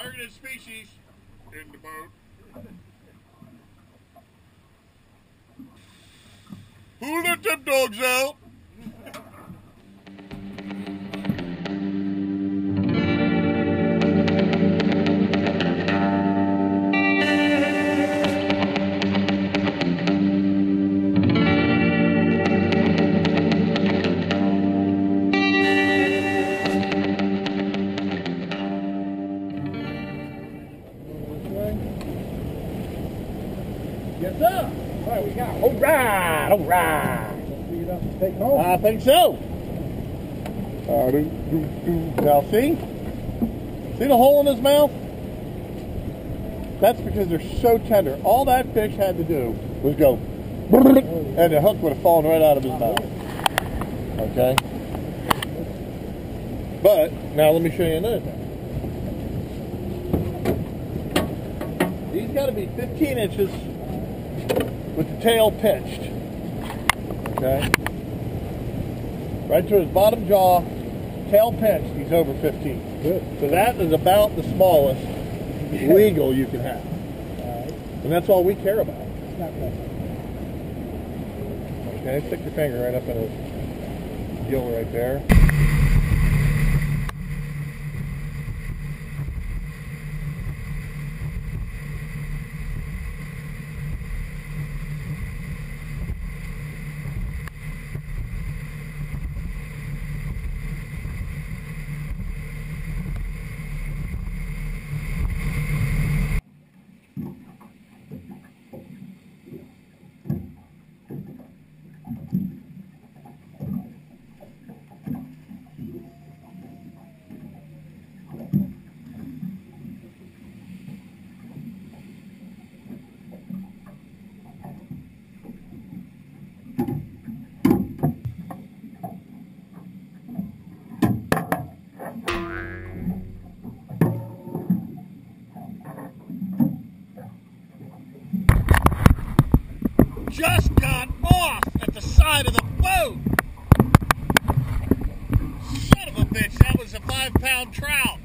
Targeted species in the boat. Who let them dogs out? Yes, sir. All right, we got? All right, all right. Take off. I think so. Uh, do, do, do. Now see? See the hole in his mouth? That's because they're so tender. All that fish had to do was go, and the hook would have fallen right out of his mouth. Okay? But, now let me show you another thing. He's got to be 15 inches with the tail pinched. Okay? Right to his bottom jaw, tail pinched, he's over 15. Good. So that is about the smallest legal you can have. Right. And that's all we care about. It's not. Okay, stick your finger right up in his gill right there. Just got off at the side of the boat. Son of a bitch, that was a five pound trout.